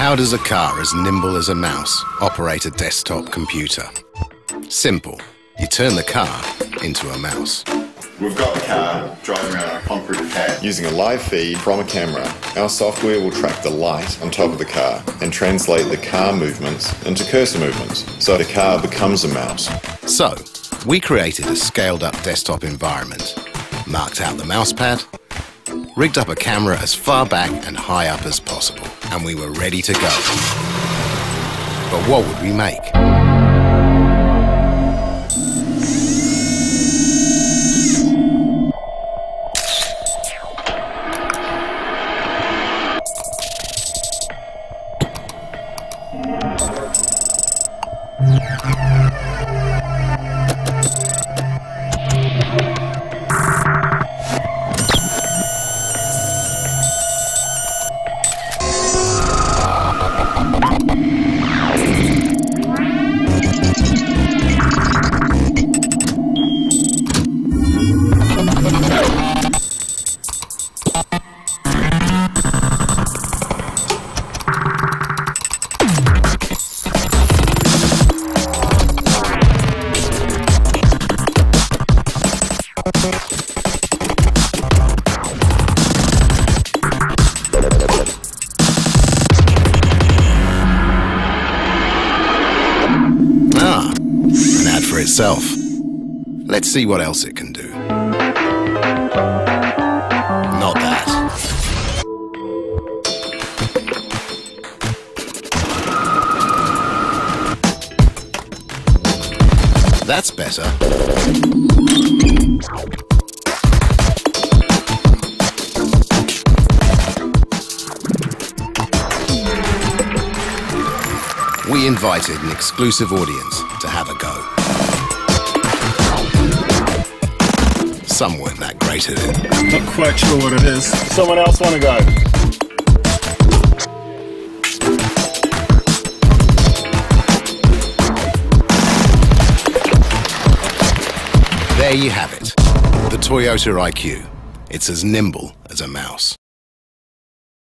How does a car as nimble as a mouse operate a desktop computer? Simple. You turn the car into a mouse. We've got the car driving around on a concrete pad. Using a live feed from a camera, our software will track the light on top of the car and translate the car movements into cursor movements, so the car becomes a mouse. So, we created a scaled up desktop environment, marked out the mousepad, rigged up a camera as far back and high up as possible, and we were ready to go. But what would we make? Ah, itself. Let's see what else it can do. Not that. That's better. We invited an exclusive audience to have a go. Some weren't that great at it. Not quite sure what it is. Someone else want to go? There you have it. The Toyota IQ. It's as nimble as a mouse.